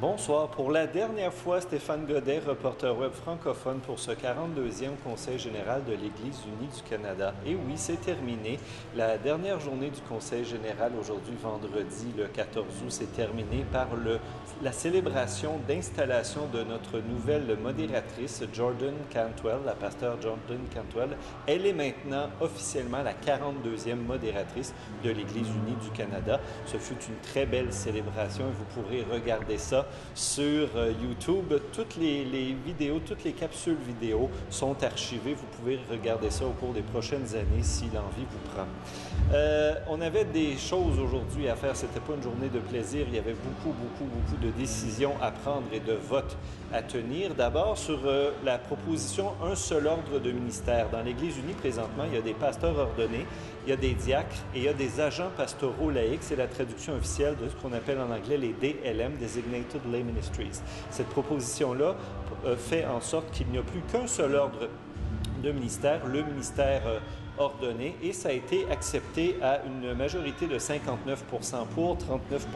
Bonsoir. Pour la dernière fois, Stéphane Godet, reporter web francophone pour ce 42e Conseil général de l'Église unie du Canada. Et oui, c'est terminé. La dernière journée du Conseil général, aujourd'hui, vendredi, le 14 août, s'est terminée par la célébration d'installation de notre nouvelle modératrice, Jordan Cantwell, la pasteur Jordan Cantwell. Elle est maintenant officiellement la 42e modératrice de l'Église unie du Canada. Ce fut une très belle célébration et vous pourrez regarder ça sur euh, YouTube. Toutes les, vidéos, toutes les capsules vidéo sont archivées. Vous pouvez regarder ça au cours des prochaines années si l'envie vous prend. Euh, on avait des choses aujourd'hui à faire. C'était pas une journée de plaisir. Il y avait beaucoup, beaucoup, beaucoup de décisions à prendre et de votes à tenir. D'abord, sur euh, la proposition un seul ordre de ministère. Dans l'Église unie, présentement, il y a des pasteurs ordonnés, il y a des diacres et il y a des agents pastoraux laïcs. C'est la traduction officielle de ce qu'on appelle en anglais les DLM, Designated Lay Ministries. Cette proposition-là euh, fait en sorte qu'il n'y a plus qu'un seul ordre de ministère, le ministère ordonné et ça a été accepté à une majorité de 59% pour, 39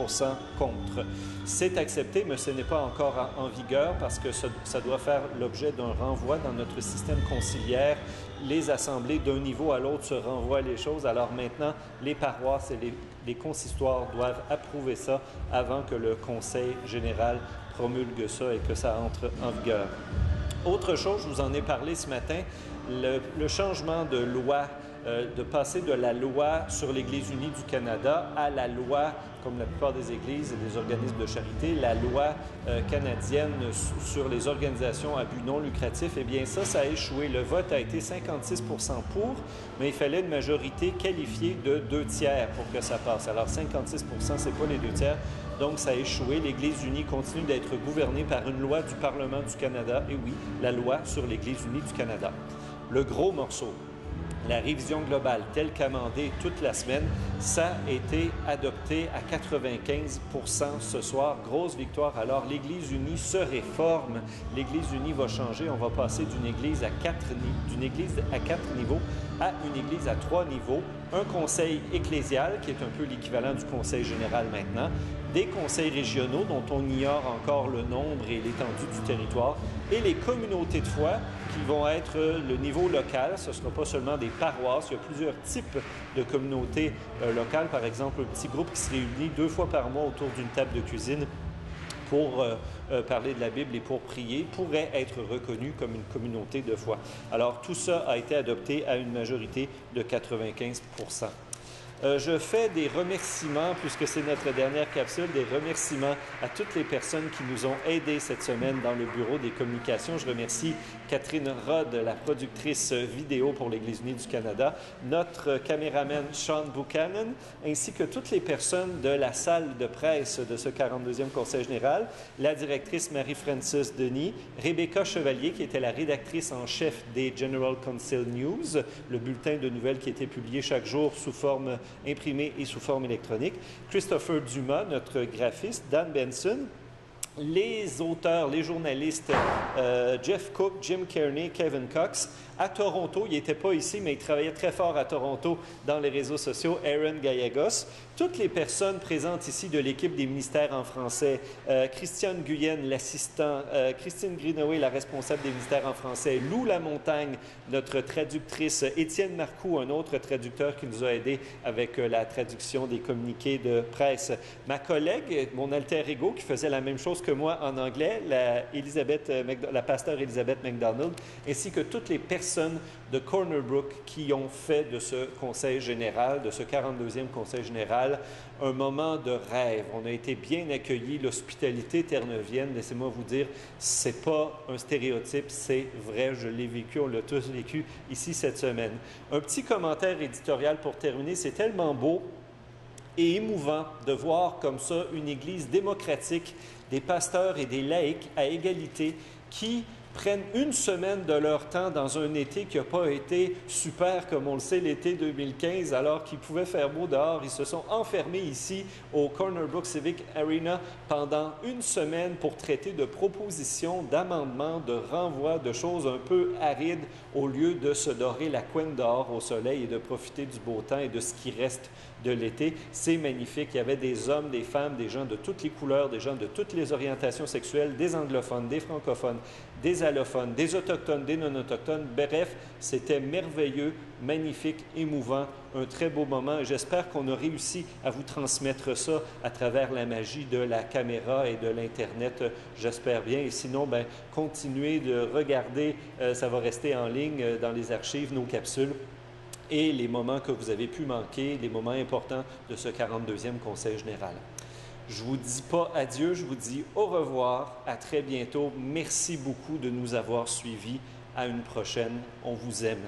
contre. C'est accepté, mais ce n'est pas encore en, vigueur parce que ça, ça doit faire l'objet d'un renvoi dans notre système conciliaire. Les assemblées d'un niveau à l'autre se renvoient les choses. Alors maintenant, les paroisses et les, les consistoires doivent approuver ça avant que le Conseil général promulgue ça et que ça entre en vigueur. Autre chose, je vous en ai parlé ce matin, le, changement de loi, euh, de passer de la loi sur l'Église unie du Canada à la loi, comme la plupart des églises et des organismes de charité, la loi euh, canadienne sur les organisations à but non lucratif, eh bien ça, ça a échoué. Le vote a été 56 pour, mais il fallait une majorité qualifiée de deux tiers pour que ça passe. Alors 56% c'est pas les deux tiers. Donc, ça a échoué. L'Église unie continue d'être gouvernée par une loi du Parlement du Canada, et oui, la loi sur l'Église unie du Canada le gros morceau, la révision globale telle qu'amendée toute la semaine, ça a été adopté à 95% ce soir. Grosse victoire. Alors, l'Église unie se réforme. L'Église unie va changer. On va passer d'une église à quatre, d'une église à quatre niveaux à une église à trois niveaux. Un conseil ecclésial, qui est un peu l'équivalent du conseil général maintenant, des conseils régionaux dont on ignore encore le nombre et l'étendue du territoire, et les communautés de foi qui vont être le niveau local. Ce ne sera pas seulement des paroisses, il y a plusieurs types de communautés euh, locales. Par exemple, un petit groupe qui se réunit deux fois par mois autour d'une table de cuisine pour euh, euh, parler de la Bible et pour prier pourrait être reconnu comme une communauté de foi. Alors tout ça a été adopté à une majorité de 95 euh, je fais des remerciements, puisque c'est notre dernière capsule, des remerciements à toutes les personnes qui nous ont aidés cette semaine dans le bureau des communications. Je remercie Catherine Rod, la productrice vidéo pour l'Église unie du Canada, notre caméraman Sean Buchanan, ainsi que toutes les personnes de la salle de presse de ce 42e Conseil général, la directrice Marie-Francis Denis, Rebecca Chevalier, qui était la rédactrice en chef des General Council News, le bulletin de nouvelles qui était publié chaque jour sous forme imprimé et sous forme électronique. Christopher Dumas, notre graphiste, Dan Benson, les auteurs, les journalistes, euh, Jeff Cook, Jim Kearney, Kevin Cox, à Toronto. Il n'était pas ici, mais il travaillait très fort à Toronto dans les réseaux sociaux. Aaron Gallegos. Toutes les personnes présentes ici de l'équipe des ministères en français. Euh, Christiane Guyenne, l'assistant. Euh, Christine Greenaway, la responsable des ministères en français. Lou Lamontagne, notre traductrice. Étienne Marcoux, un autre traducteur qui nous a aidés avec euh, la traduction des communiqués de presse. Ma collègue, mon alter ego, qui faisait la même chose que moi en anglais, la, la pasteur Elizabeth McDonald, ainsi que toutes les personnes de Corner Brook qui ont fait de ce Conseil général, de ce 42e Conseil général, un moment de rêve. On a été bien accueillis, l'hospitalité ternevienne, laissez-moi vous dire, c'est pas un stéréotype, c'est vrai, je l'ai vécu, on l'a tous vécu ici cette semaine. Un petit commentaire éditorial pour terminer, c'est tellement beau et émouvant de voir comme ça une Église démocratique, des pasteurs et des laïcs à égalité qui prennent une semaine de leur temps dans un été qui n'a pas été super, comme on le sait, l'été 2015, alors qu'ils pouvaient faire beau dehors. Ils se sont enfermés ici au Corner Brook Civic Arena pendant une semaine pour traiter de propositions, d'amendements, de renvois, de choses un peu arides au lieu de se dorer la couenne dehors au soleil et de profiter du beau temps et de ce qui reste de l'été. C'est magnifique. Il y avait des hommes, des femmes, des gens de toutes les couleurs, des gens de toutes les orientations sexuelles, des anglophones, des francophones, des allophones, des autochtones, des non-autochtones. Bref, c'était merveilleux, magnifique, émouvant, un très beau moment. J'espère qu'on a réussi à vous transmettre ça à travers la magie de la caméra et de l'Internet. J'espère bien. Et sinon, ben, continuez de regarder. Euh, ça va rester en ligne euh, dans les archives, nos capsules et les moments que vous avez pu manquer, les moments importants de ce 42e Conseil général. Je ne vous dis pas adieu, je vous dis au revoir, à très bientôt. Merci beaucoup de nous avoir suivis. À une prochaine. On vous aime.